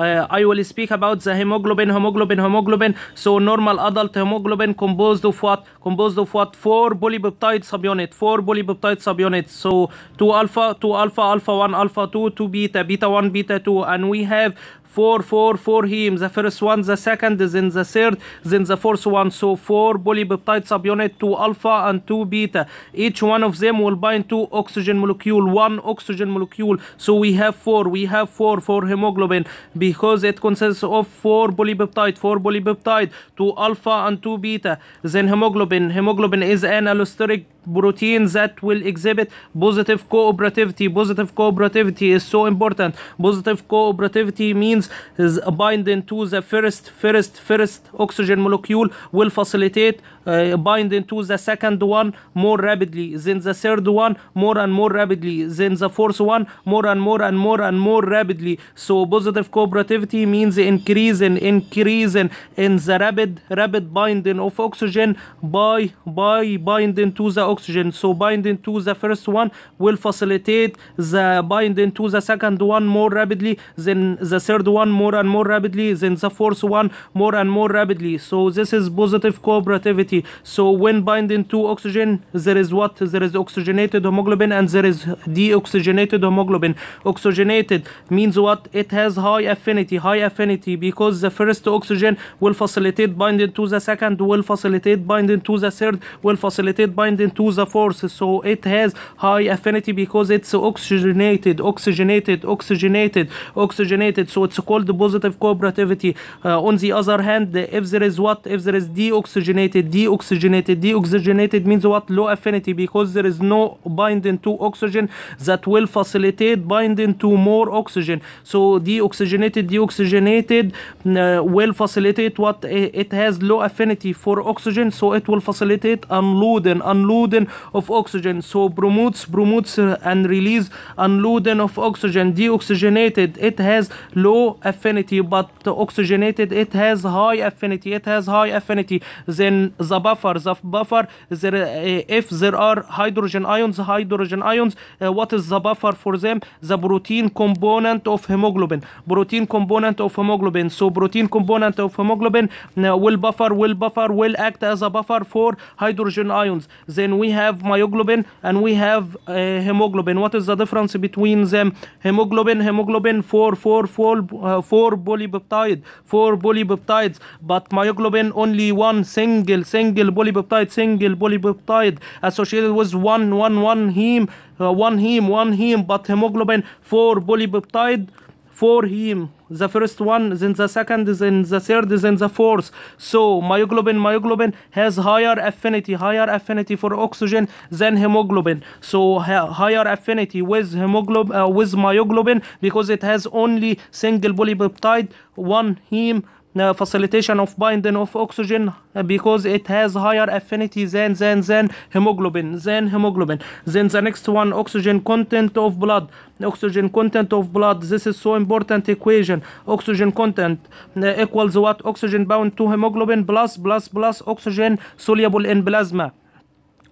uh, I will speak about the hemoglobin, hemoglobin, hemoglobin. So normal adult hemoglobin composed of what? Composed of what? Four polypeptide subunit. Four polypeptide subunits. So two alpha, two alpha, alpha one, alpha two, two beta, beta one, beta two, and we have four, four, four heme. The first one, the second, then the third, then the fourth one. So four polypeptide subunit, two alpha and two beta. Each one of them will bind to oxygen molecule, one oxygen molecule. So we have four. We have four for hemoglobin because it consists of four polypeptide, four polypeptide, two alpha and two beta. Then hemoglobin. Hemoglobin is an allosteric protein that will exhibit positive cooperativity. Positive cooperativity is so important. Positive cooperativity means is binding to the first, first, first oxygen molecule will facilitate uh, binding to the second one more rapidly. Then the third one more and more rapidly. Then the fourth one more and more and more and more rapidly. So positive cooperativity means increase increasing, increasing in the rapid, rapid binding of oxygen by by binding to the oxygen. So binding to the first one will facilitate the binding to the second one more rapidly. Then the third one more and more rapidly. Then the fourth one more and more rapidly. So this is positive cooperativity. So when binding to oxygen, there is what? There is oxygenated hemoglobin and there is deoxygenated hemoglobin. Oxygenated means what? It has high affinity, high affinity because the first oxygen will facilitate binding to the second, will facilitate binding to the third, will facilitate binding to the fourth. So it has high affinity because it's oxygenated, oxygenated, oxygenated, oxygenated. So it's called positive cooperativity. Uh, on the other hand, if there is what? If there is deoxygenated, deoxygenated, deoxygenated means what? Low affinity because there is no binding to oxygen that will facilitate binding to more oxygen. So deoxygenated, deoxygenated uh, will facilitate what? It has low affinity for oxygen, so it will facilitate unloading, unloading of oxygen. So promotes, promotes uh, and release unloading of oxygen. Deoxygenated, it has low affinity, but oxygenated, it has high affinity. It has high affinity. Then the buffer, the buffer, there, uh, if there are hydrogen ions, hydrogen ions, uh, what is the buffer for them? The protein component of hemoglobin. Protein component of hemoglobin. So protein component of hemoglobin uh, will buffer, will buffer, will act as a buffer for hydrogen ions. Then we have myoglobin and we have uh, hemoglobin. What is the difference between them? Hemoglobin, hemoglobin, four, four, four, uh, four polypeptide, four polypeptides, but myoglobin only one single, single polypeptide, single polypeptide associated with one, one, one heme, uh, one heme, one heme, but hemoglobin four polypeptide, four heme. The first one, then the second, then the third, then the fourth. So myoglobin, myoglobin has higher affinity, higher affinity for oxygen than hemoglobin. So higher affinity with hemoglobin, uh, with myoglobin because it has only single polypeptide, one heme. Facilitation of binding of oxygen uh, because it has higher affinity than than than hemoglobin than hemoglobin. Then the next one oxygen content of blood. Oxygen content of blood this is so important equation. Oxygen content uh, equals what? Oxygen bound to hemoglobin plus plus plus oxygen soluble in plasma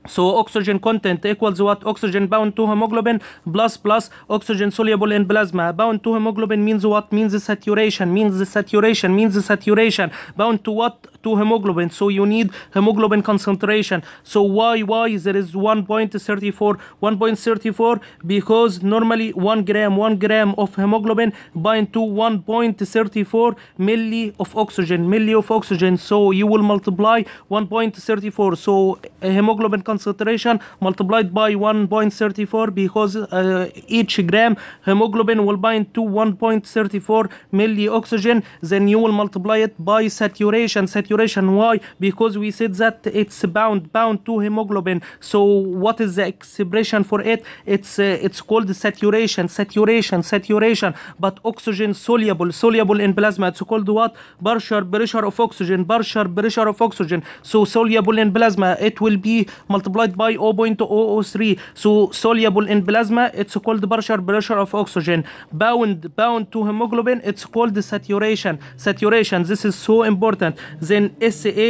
so oxygen content equals what? Oxygen bound to hemoglobin plus plus oxygen soluble in plasma. Bound to hemoglobin means what? Means the saturation. Means the saturation. Means the saturation. Bound to what? To hemoglobin. So you need hemoglobin concentration. So why why there is 1.34? 1.34 because normally 1 gram 1 gram of hemoglobin bind to 1.34 milli of oxygen. Milli of oxygen. So you will multiply 1.34. So hemoglobin concentration multiplied by 1.34 because uh, each gram hemoglobin will bind to 1.34 milli oxygen then you will multiply it by saturation saturation why? Because we said that it's bound bound to hemoglobin. So what is the expression for it? It's uh, it's called saturation saturation saturation. But oxygen soluble soluble in plasma. It's called what? Partial pressure of oxygen partial pressure of oxygen. So soluble in plasma. It will be multiplied by 0.003 so soluble in plasma it's called partial pressure of oxygen. Bound bound to hemoglobin it's called saturation. Saturation. This is so important. Then SA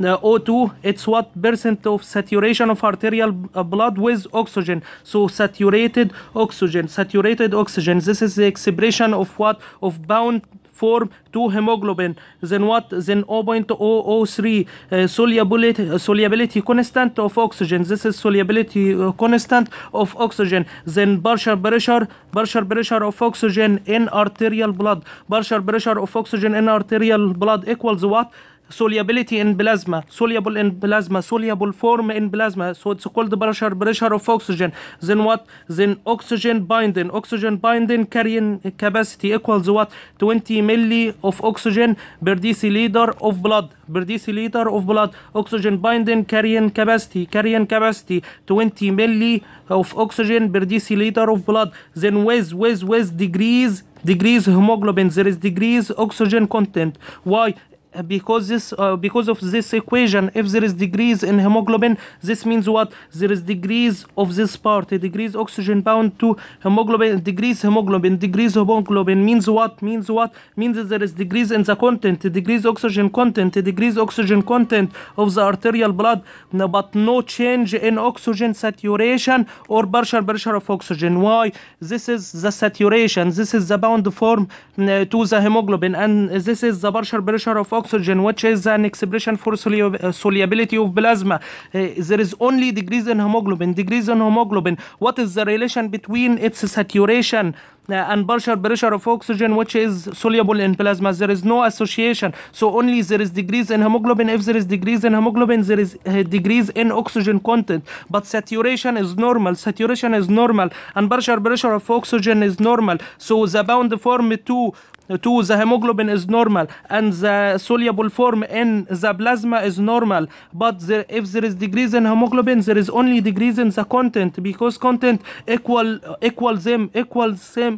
uh, O2 it's what percent of saturation of arterial uh, blood with oxygen. So saturated oxygen saturated oxygen. This is the expression of what? Of bound form to hemoglobin. Then what? Then 0.003 uh, solubility solubility constant of oxygen. This is solubility uh, constant of oxygen. Then partial pressure partial pressure of oxygen in arterial blood. Partial pressure of oxygen in arterial blood equals what solubility in plasma soluble in plasma soluble form in plasma. So it's called the pressure pressure of oxygen. Then what? Then oxygen binding. Oxygen binding carrying capacity equals what? 20 milli of oxygen per deciliter of blood. Per deciliter of blood. Oxygen binding carrying capacity carrying capacity 20 milli of oxygen per deciliter of blood. Then with with with degrees degrees hemoglobin. There is degrees oxygen content. Why because this uh, because of this equation if there is degrees in hemoglobin this means what? There is degrees of this part degrees oxygen bound to hemoglobin degrees hemoglobin degrees hemoglobin means what? Means what? Means that there is degrees in the content degrees oxygen content degrees oxygen content of the arterial blood but no change in oxygen saturation or partial pressure of oxygen. Why? This is the saturation. This is the bound form uh, to the hemoglobin and this is the partial pressure of oxygen which is an expression for uh, solubility of plasma? Uh, there is only degrees in hemoglobin. Degrees in hemoglobin what is the relation between its saturation and partial pressure of oxygen which is soluble in plasma there is no association. So only there is degrees in hemoglobin. If there is degrees in hemoglobin there is uh, degrees in oxygen content. But saturation is normal. Saturation is normal. And partial pressure of oxygen is normal. So the bound form to to the hemoglobin is normal. And the soluble form in the plasma is normal. But there, if there is degrees in hemoglobin there is only degrees in the content. Because content equal equals them equals same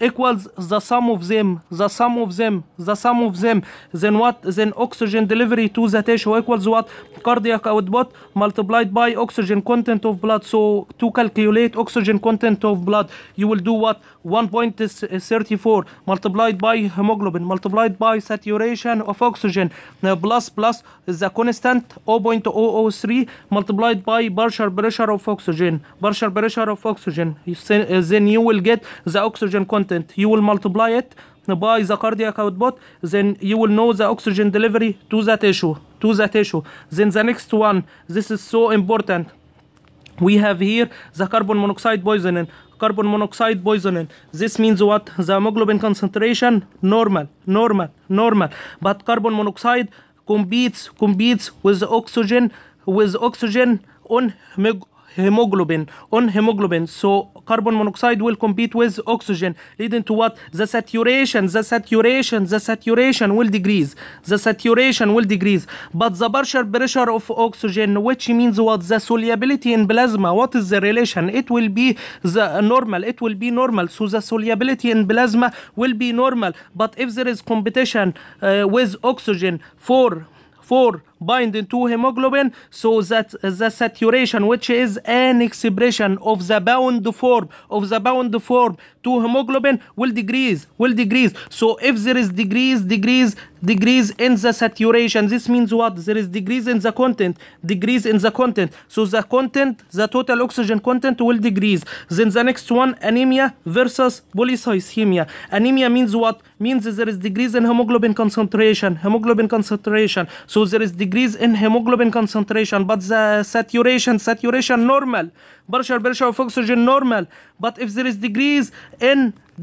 equals the sum of them the sum of them the sum of them. Then what? Then oxygen delivery to the tissue equals what? Cardiac output multiplied by oxygen content of blood. So to calculate oxygen content of blood you will do what? 1.34 multiplied by hemoglobin multiplied by saturation of oxygen. Plus plus the constant 0.003 multiplied by partial pressure of oxygen. Partial pressure of oxygen. Uh, then you will get the oxygen content you will multiply it. By the cardiac output then you will know the oxygen delivery to the tissue to the tissue then the next one this is so important. We have here the carbon monoxide poisoning carbon monoxide poisoning. This means what? The hemoglobin concentration normal normal normal. But carbon monoxide competes competes with oxygen with oxygen on hemoglobin. On hemoglobin so carbon monoxide will compete with oxygen leading to what? The saturation the saturation the saturation will decrease. The saturation will decrease. But the partial pressure of oxygen which means what? The solubility in plasma. What is the relation? It will be the normal. It will be normal. So the solubility in plasma will be normal. But if there is competition uh, with oxygen for for binding to hemoglobin. So that the saturation which is an expression of the bound form of the bound form to hemoglobin will decrease will decrease. So if there is degrees degrees degrees in the saturation this means what? There is degrees in the content degrees in the content. So the content the total oxygen content will decrease. Then the next one anemia versus polycythemia. Anemia means what? Means there is degrees in hemoglobin concentration hemoglobin concentration. So there is degrees in hemoglobin concentration but the saturation saturation normal. Partial pressure of oxygen normal. But if there is degrees in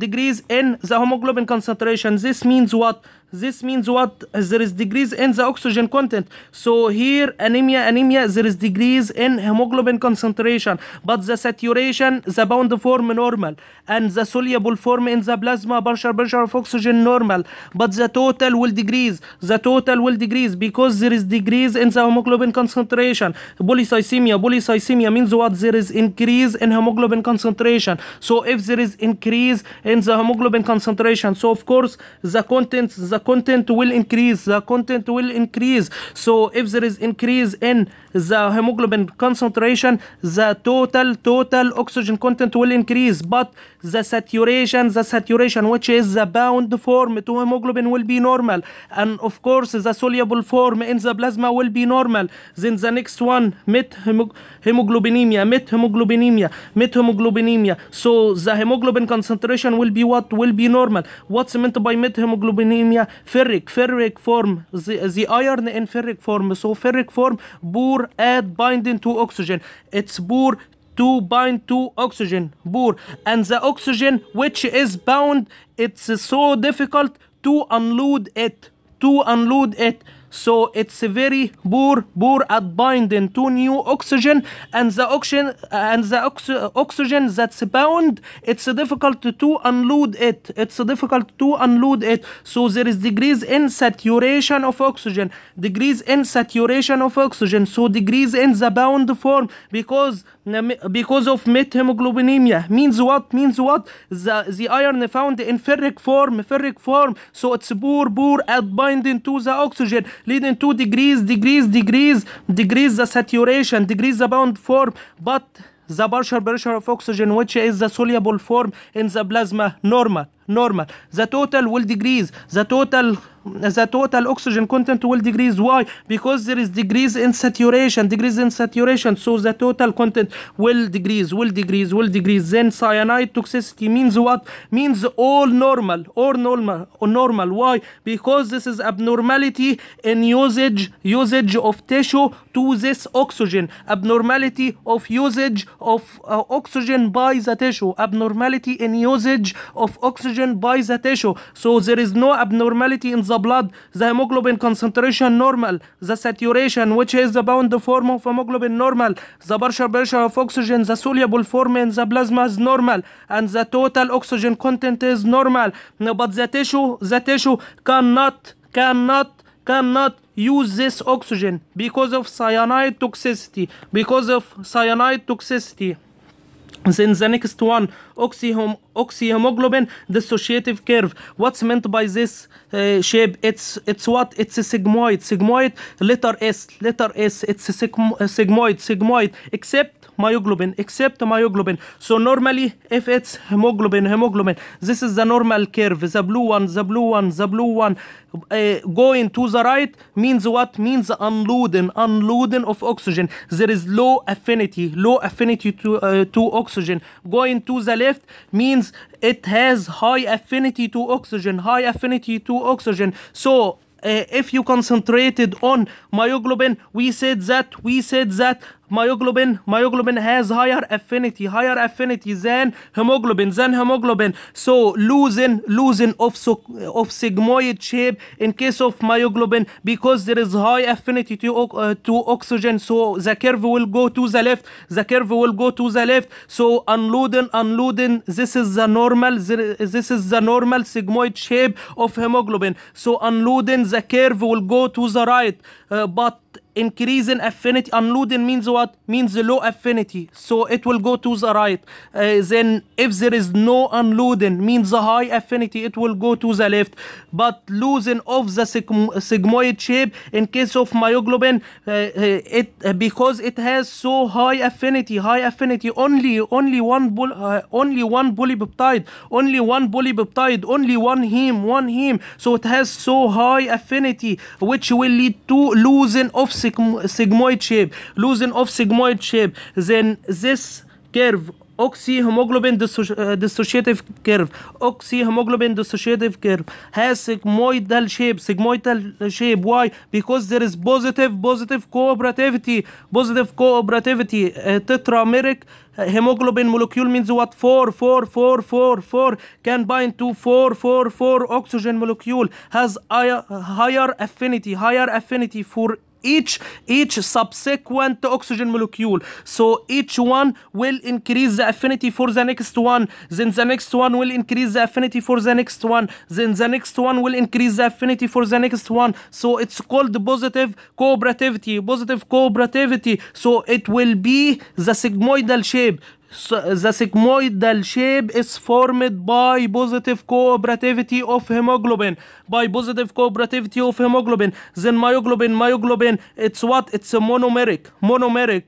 degrees in the hemoglobin concentration this means what this means what? There is degrees in the oxygen content. So here anemia anemia there is degrees in hemoglobin concentration. But the saturation the bound form normal. And the soluble form in the plasma partial pressure of oxygen normal. But the total will decrease. The total will decrease because there is degrees in the hemoglobin concentration. Polycythemia polycythemia means what? There is increase in hemoglobin concentration. So if there is increase in the hemoglobin concentration so of course the content the content will increase the content will increase. So if there is increase in the hemoglobin concentration the total total oxygen content will increase. But the saturation the saturation which is the bound form to hemoglobin will be normal. And of course the soluble form in the plasma will be normal. Then the next one met hemo- hemoglobinemia met hemoglobinemia met hemoglobinemia. So the hemoglobin concentration will be what? Will be normal. What's meant by met ferric ferric form the, the iron in ferric form. So ferric form poor at binding to oxygen. It's poor to bind to oxygen poor and the oxygen which is bound it's so difficult to unload it to unload it so it's a very poor poor at binding to new oxygen and the oxygen uh, and the ox- uh, oxygen that's bound it's difficult to unload it. It's difficult to unload it. So there is degrees in saturation of oxygen degrees in saturation of oxygen. So degrees in the bound form because because of methemoglobinemia. Means what? Means what? The the iron found in ferric form ferric form. So it's poor poor at binding to the oxygen leading to degrees degrees degrees degrees the saturation degrees the bound form. But the partial pressure of oxygen which is the soluble form in the plasma normal normal. The total will decrease. The total the total oxygen content will decrease. Why? Because there is degrees in saturation degrees in saturation. So the total content will decrease will decrease will decrease. Then cyanide toxicity means what? Means all normal or normal or normal. Why? Because this is abnormality in usage usage of tissue to this oxygen. Abnormality of usage of uh, oxygen by the tissue. Abnormality in usage of oxygen by the tissue. So there is no abnormality in the blood. The hemoglobin concentration normal. The saturation which is the bound form of hemoglobin normal. The partial pressure of oxygen the soluble form in the plasma is normal. And the total oxygen content is normal. But the tissue the tissue cannot cannot cannot use this oxygen because of cyanide toxicity. Because of cyanide toxicity. Then the next one oxyhom oxyhemoglobin dissociative curve. What's meant by this uh, shape? It's it's what? It's a sigmoid. Sigmoid letter s. Letter s it's a sigmoid. Sigmoid except myoglobin. Except myoglobin. So normally if it's hemoglobin hemoglobin this is the normal curve. The blue one the blue one the blue one. Uh, going to the right means what? Means unloading unloading of oxygen. There is low affinity low affinity to uh, to oxygen. Going to the left means it has high affinity to oxygen high affinity to oxygen. So uh, if you concentrated on myoglobin we said that we said that myoglobin myoglobin has higher affinity higher affinity than hemoglobin than hemoglobin. So losing losing of so, of sigmoid shape in case of myoglobin because there is high affinity to uh, to oxygen. So the curve will go to the left the curve will go to the left. So unloading unloading this is the normal this is the normal sigmoid shape of hemoglobin. So unloading the curve will go to the right uh, but increasing affinity. Unloading means what? Means low affinity. So it will go to the right. Uh, then if there is no unloading means the high affinity it will go to the left. But losing of the sigm- sigmoid shape in case of myoglobin uh, uh, it uh, because it has so high affinity high affinity only only one uh, only one polypeptide only one polypeptide only one heme one heme. So it has so high affinity which will lead to losing of sigmoid shape losing of sigmoid shape then this curve oxyhemoglobin uh, dissociative curve oxyhemoglobin dissociative curve has sigmoidal shape sigmoidal shape. Why? Because there is positive positive cooperativity positive cooperativity. Uh, tetrameric uh, hemoglobin molecule means what? 4 4 4 4 4 can bind to 4 4 4 oxygen molecule. Has higher affinity higher affinity for each each subsequent oxygen molecule. So each one will increase the affinity for the next one then the next one will increase the affinity for the next one then the next one will increase the affinity for the next one. So it's called positive cooperativity positive cooperativity. So it will be the sigmoidal shape the sigmoidal shape is formed by positive cooperativity of hemoglobin by positive cooperativity of hemoglobin then myoglobin myoglobin it's what? It's a monomeric. Monomeric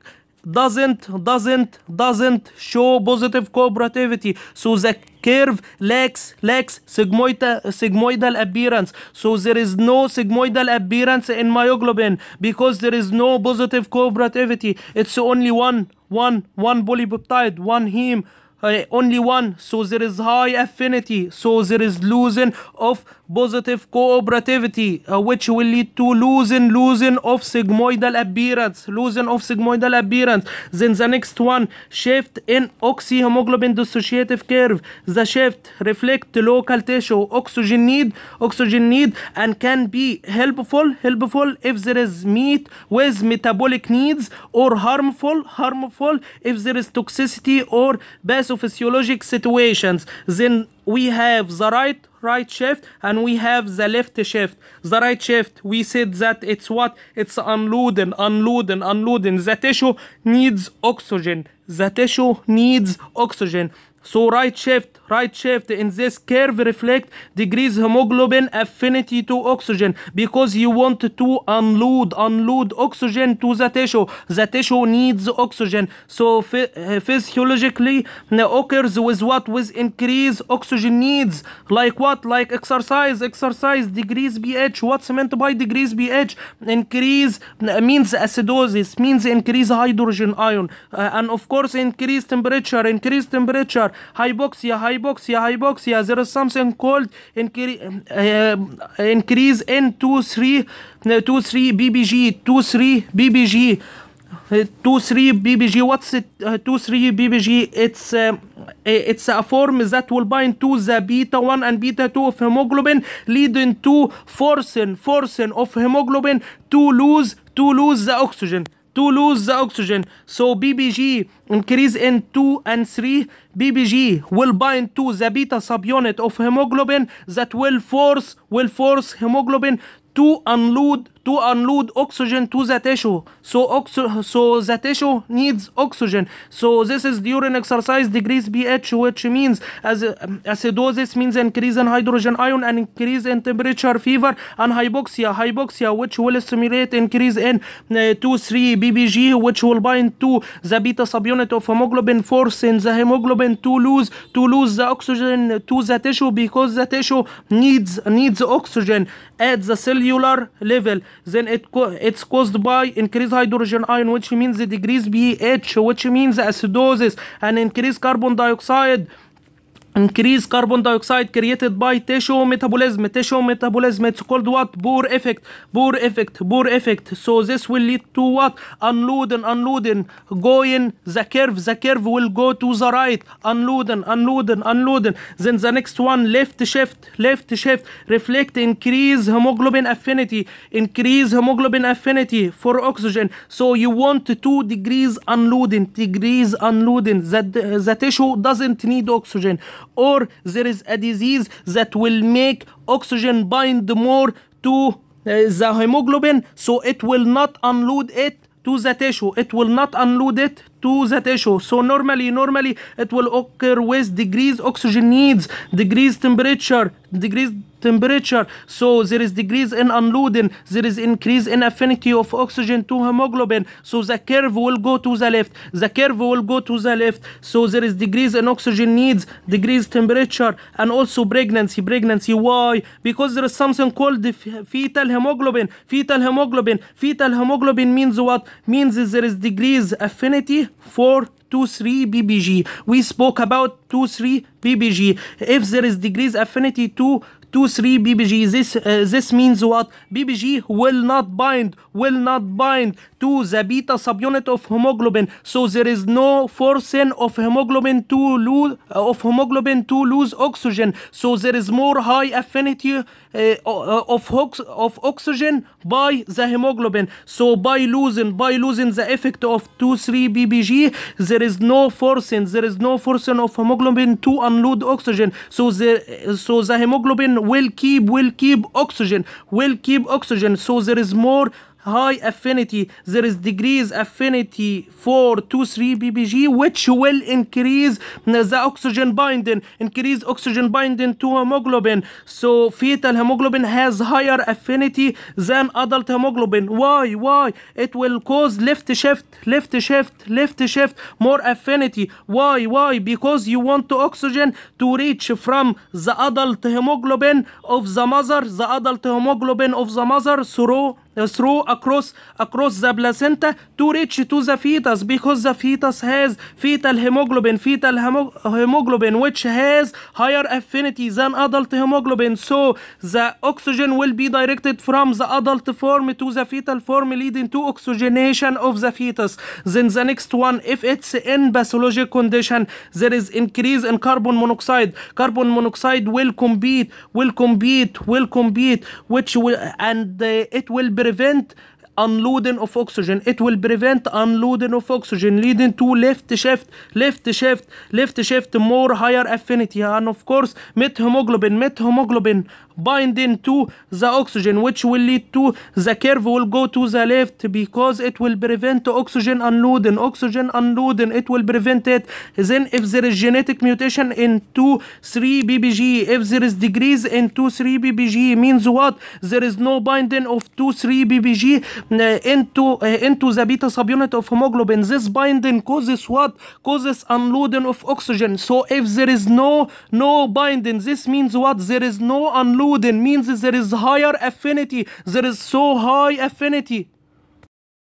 doesn't doesn't doesn't show positive cooperativity. So the curve lacks lacks sigmoidal sigmoidal appearance. So there is no sigmoidal appearance in myoglobin because there is no positive cooperativity. It's only one one one polypeptide one heme uh, only one. So there is high affinity. So there is losing of positive cooperativity uh, which will lead to losing losing of sigmoidal appearance losing of sigmoidal appearance. Then the next one shift in oxyhemoglobin dissociative curve. The shift reflect local tissue oxygen need oxygen need and can be helpful helpful if there is meet with metabolic needs or harmful harmful if there is toxicity or pathophysiologic situations. Then we have the right right shift and we have the left shift. The right shift we said that it's what? It's unloading unloading unloading. The tissue needs oxygen. The tissue needs oxygen so right shift right shift. In this curve reflect degrees hemoglobin affinity to oxygen because you want to unload unload oxygen to the tissue. The tissue needs oxygen. So uh, physiologically uh, occurs with what? With increased oxygen needs. Like what? Like exercise exercise. Degrees ph what's meant by degrees ph increase uh, means acidosis means increase hydrogen ion. Uh, and of course increase temperature increase temperature hypoxia hypoxia hypoxia there is something called incre- uh, increase in 2 3 uh, 2 3 BPG 2 3 BPG uh, 2 3 BPG what's it uh, 2 3 BPG it's um, it's a form that will bind to the beta 1 and beta 2 of hemoglobin leading to forcing forcing of hemoglobin to lose to lose the oxygen to lose the oxygen. So BPG increase in 2 and 3 BPG will bind to the beta subunit of hemoglobin that will force will force hemoglobin to unload to unload oxygen to the tissue so oxy- so the tissue needs oxygen. So this is during exercise decrease ph which means as acidosis means increase in hydrogen ion and increase in temperature fever and hypoxia. Hypoxia which will stimulate increase in uh, 2 3 BPG which will bind to the beta subunit of hemoglobin forcing the hemoglobin. To lose to lose the oxygen to the tissue because the tissue needs needs oxygen at the cellular level then it co- it's caused by increased hydrogen ion which means the decreased pH which means acidosis and increased carbon dioxide increase carbon dioxide created by tissue metabolism. Tissue metabolism it's called what? Bohr effect. Bohr effect. Bohr effect. So this will lead to what? Unloading unloading. Going the curve the curve will go to the right. Unloading unloading unloading. Then the next one left shift left shift. Reflect increase hemoglobin affinity. Increase hemoglobin affinity for oxygen. So you want two degrees unloading. Degrees unloading. That the, tissue doesn't need oxygen or there is a disease that will make oxygen bind more to uh, the hemoglobin so it will not unload it to the tissue. It will not unload it to that issue. so normally normally it will occur with degrees oxygen needs degrees temperature degrees temperature. So there is degrees in unloading there is increase in affinity of oxygen to hemoglobin. So the curve will go to the left the curve will go to the left. So there is degrees in oxygen needs degrees temperature and also pregnancy pregnancy. Why? Because there is something called the fetal hemoglobin. Fetal hemoglobin fetal hemoglobin means what? Means there is degrees affinity for 2-3 BPG we spoke about 2-3 BPG if there is degrees affinity to 2-3 BPG this uh, this means what? BPG will not bind will not bind. To the beta subunit of hemoglobin. So there is no forcing of hemoglobin to lose of hemoglobin to lose oxygen. So there is more high affinity uh, of ox- of oxygen by the hemoglobin. So by losing by losing the effect of 2-3 BPG there is no forcing there is no forcing of hemoglobin to unload oxygen. So the so the hemoglobin will keep will keep oxygen will keep oxygen. So there is more high affinity. There is degrees affinity for 2 3 BPG which will increase the oxygen binding increase oxygen binding to hemoglobin. So fetal hemoglobin has higher affinity than adult hemoglobin. Why? Why? It will cause left shift left shift left shift more affinity. Why? Why? Because you want to oxygen to reach from the adult hemoglobin of the mother the adult hemoglobin of the mother through through across across the placenta to reach to the fetus because the fetus has fetal hemoglobin. Fetal hemoglobin which has higher affinity than adult hemoglobin. So the oxygen will be directed from the adult form to the fetal form leading to oxygenation of the fetus. Then the next one if it's in pathologic condition there is increase in carbon monoxide. Carbon monoxide will compete will compete will compete which will and uh, it will prevent unloading of oxygen. It will prevent unloading of oxygen leading to left shift left shift left shift more higher affinity. And of course methemoglobin methemoglobin binding to the oxygen which will lead to the curve will go to the left because it will prevent oxygen unloading oxygen unloading. It will prevent it. Then if there is genetic mutation in 2 3 BPG if there is decrease in 2 3 BPG means what? There is no binding of 2 3 BPG into into the beta subunit of hemoglobin. This binding causes what? Causes unloading of oxygen. So if there is no no binding this means what? There is no unloading. Means there is higher affinity. There is so high affinity